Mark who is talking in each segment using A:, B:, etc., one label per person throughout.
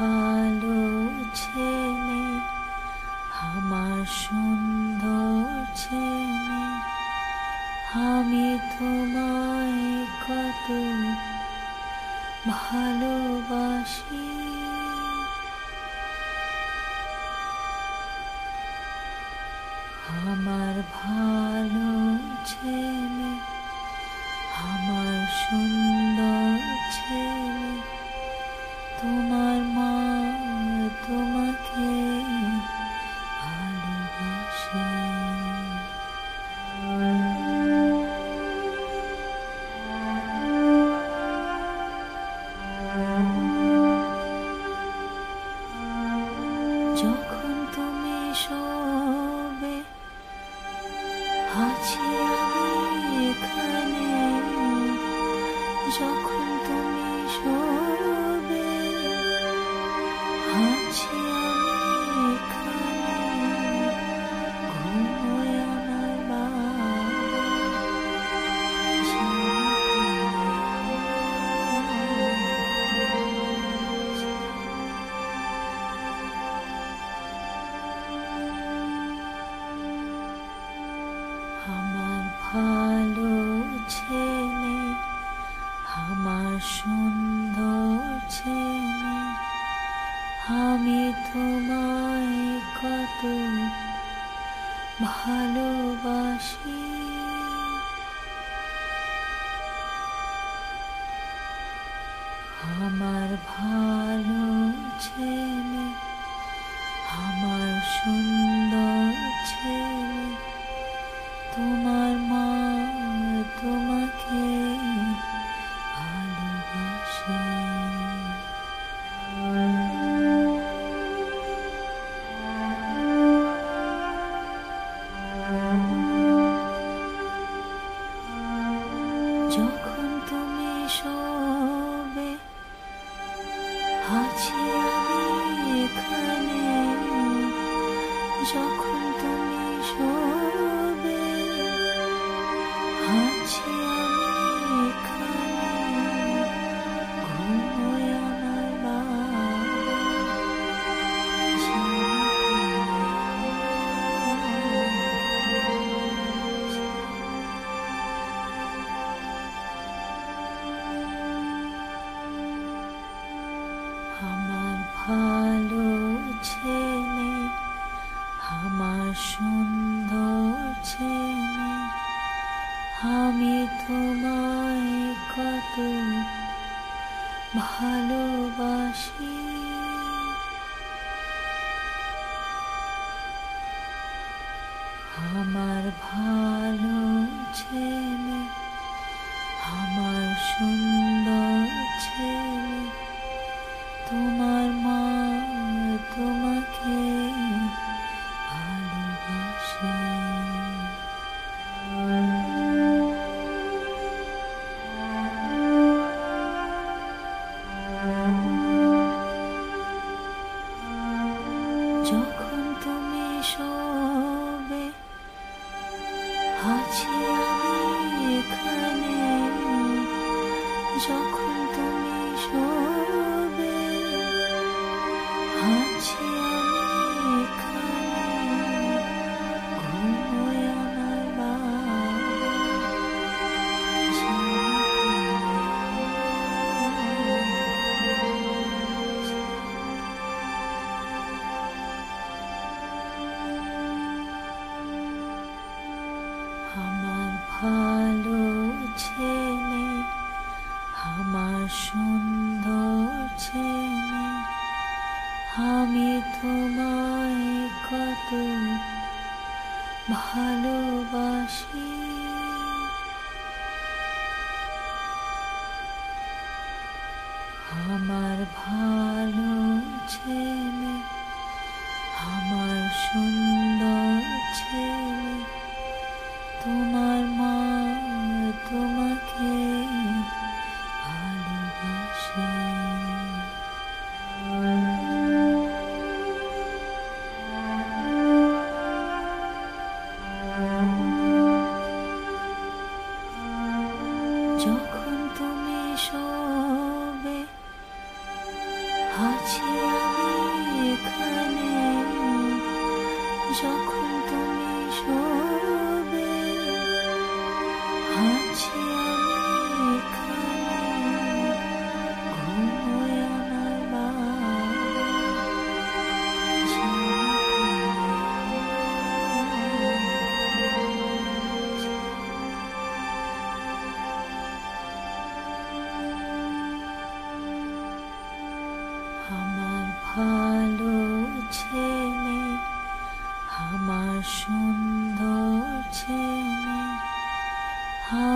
A: ভালো ছেলে আমার সুন্দর ছেলে আমি তোমায় কত ভালোবাসি। আমার ভালো ছেলে আমার সুন্দর ছেলে Cho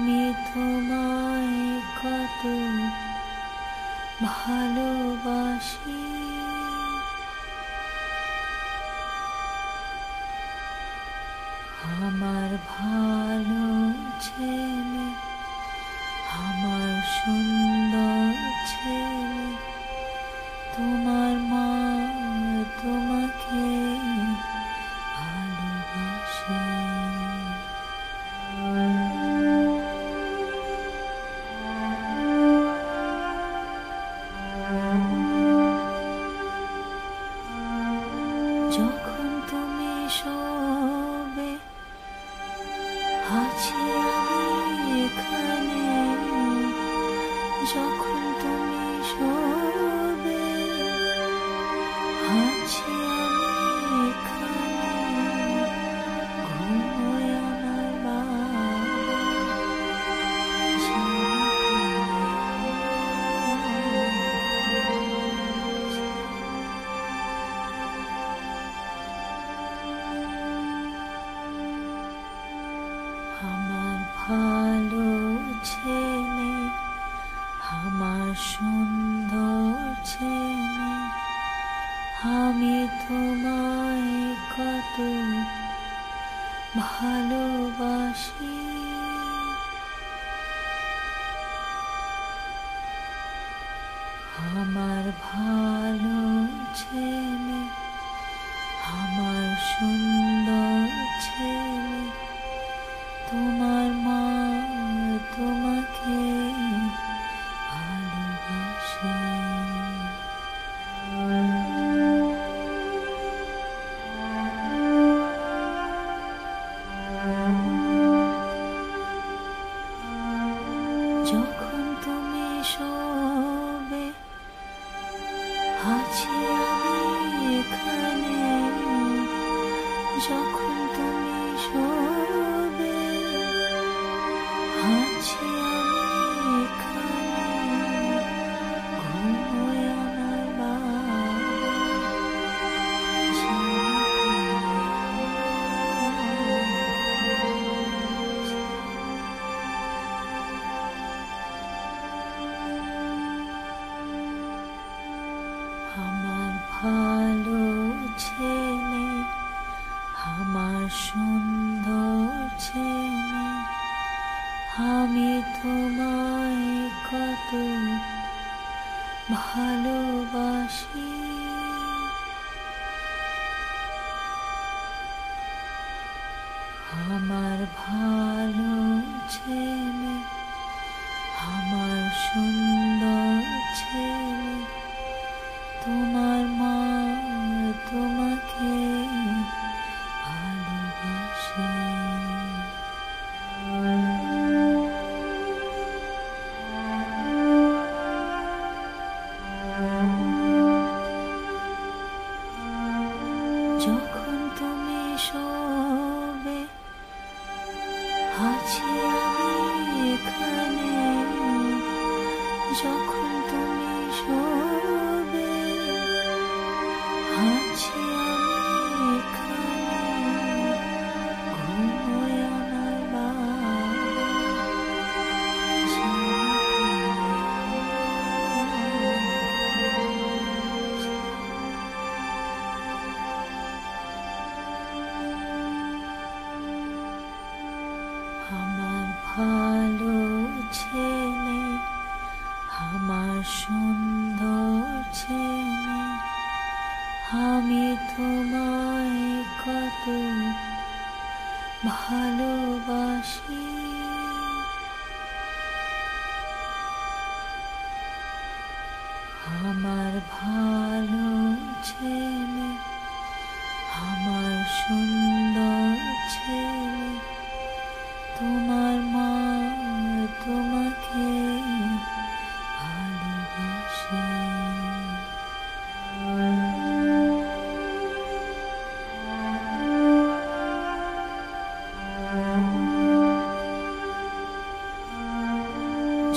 A: আমি তোমায় কত ভালোবাসি। আমার ভালো ছেলে আমার সুন্দর ছেলে তোমার মা তোমাকে আমার ভালো ছেলে আমার সুন্দর ছেলে। তোমার মা তোমাকে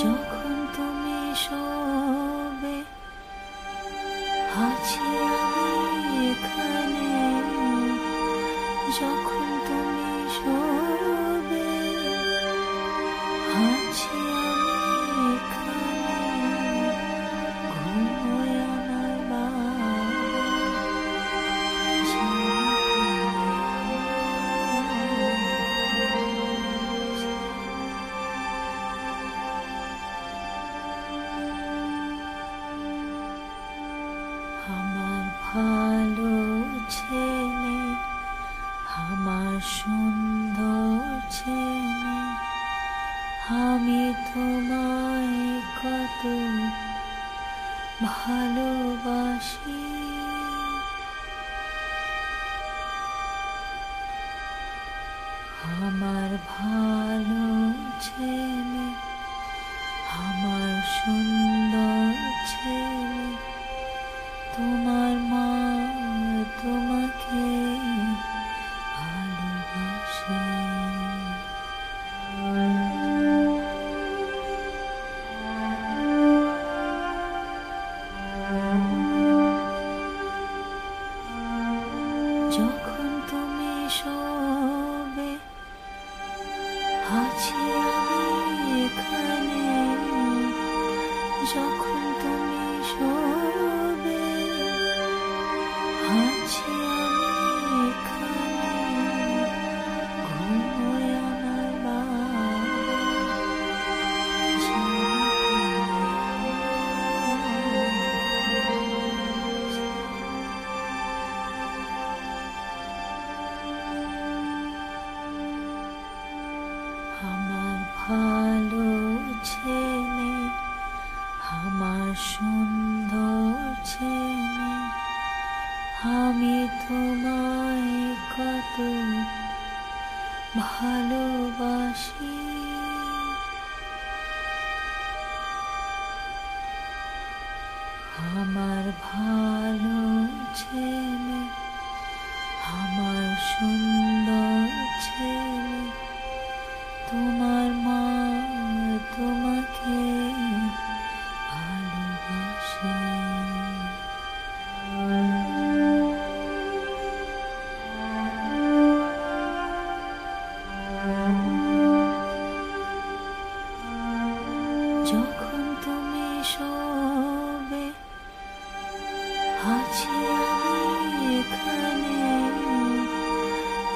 A: 就。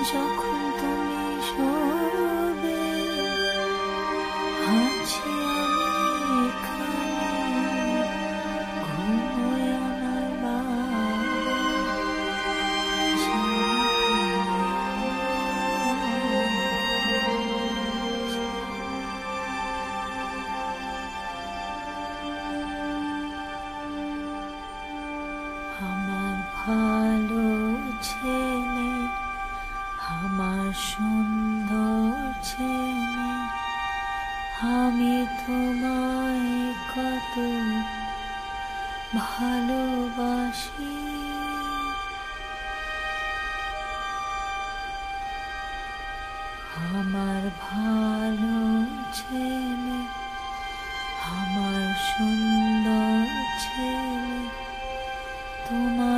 A: 说 তোমার মা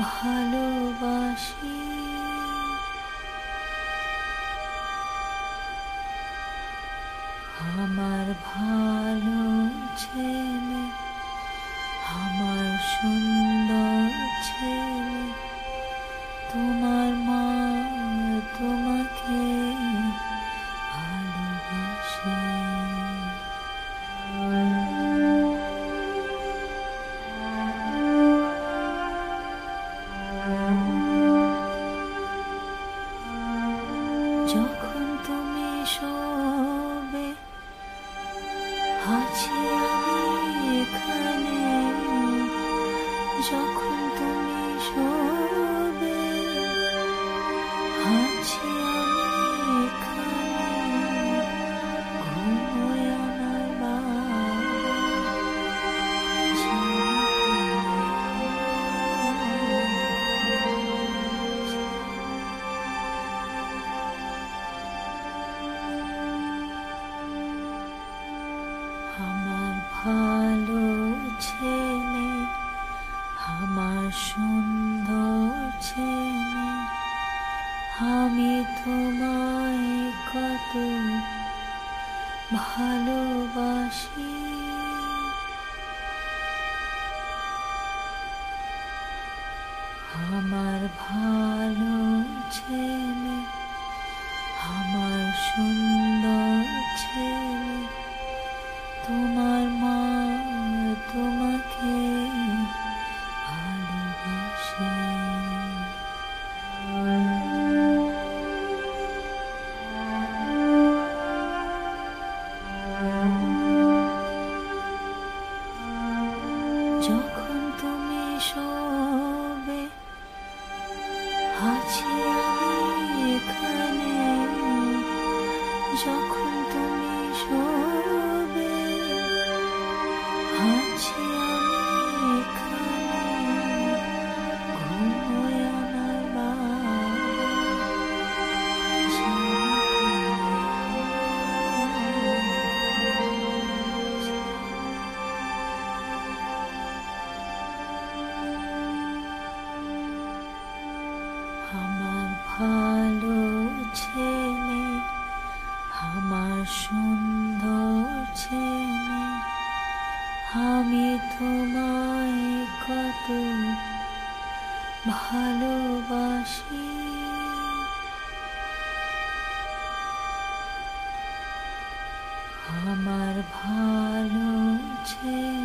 A: ভালোবাসি। আমার ভালো ছেলে আমার সুন্দর আমার ভালো ছেলে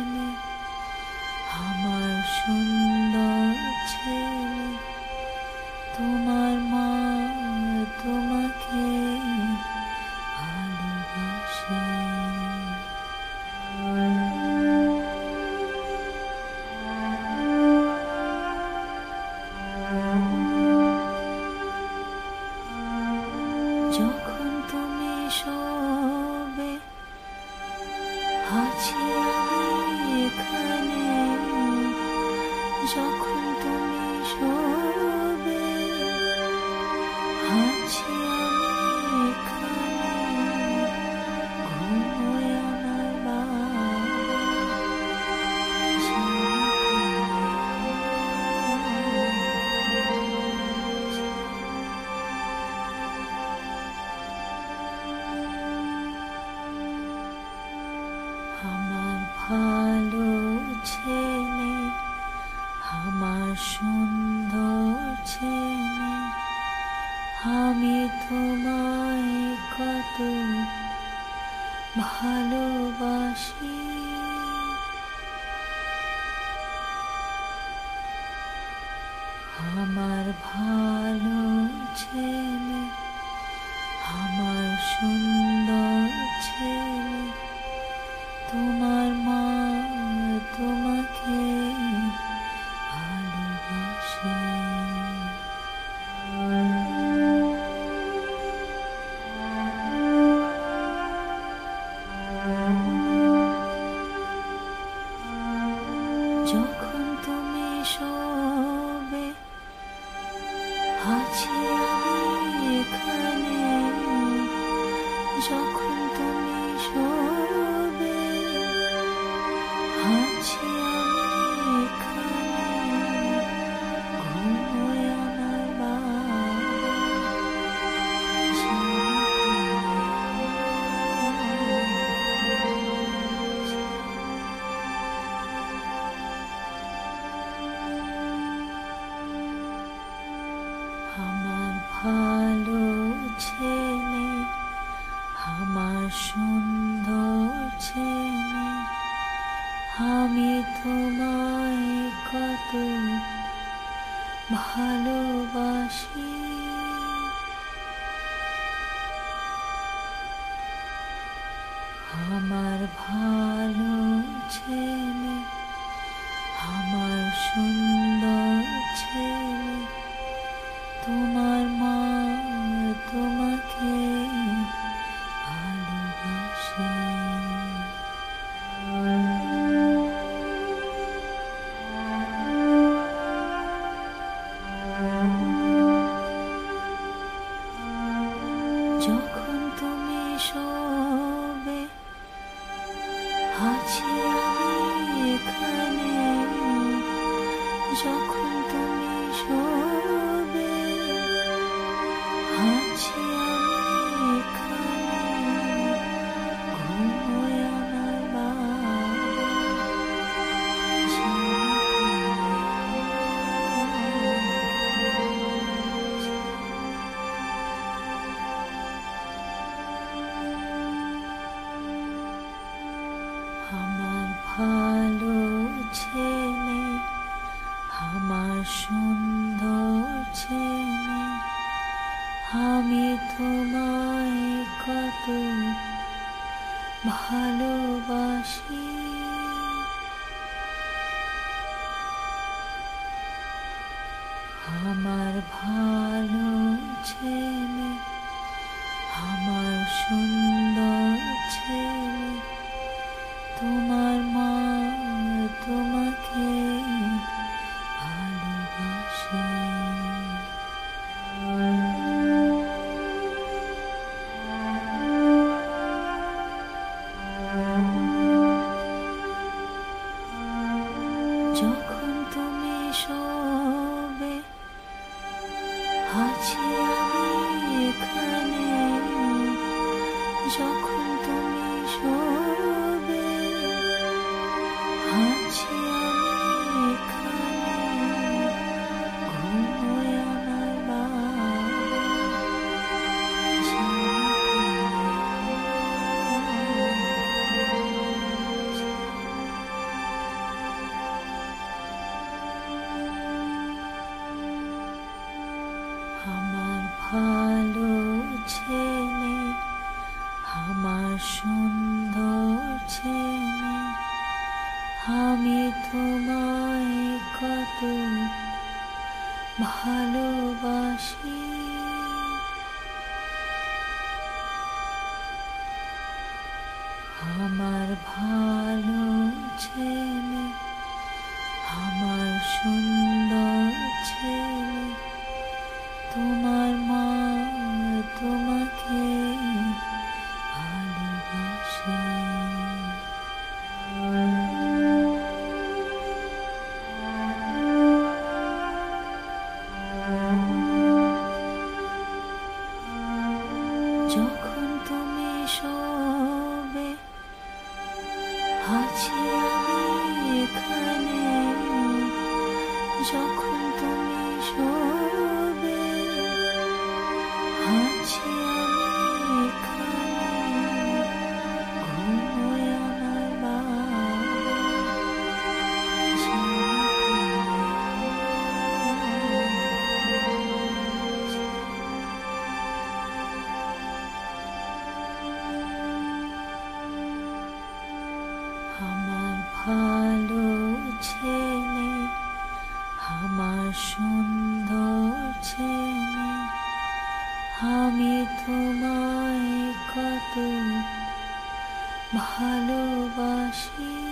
A: ছেলে 就哭。তোমায় কত ভালোবাসি।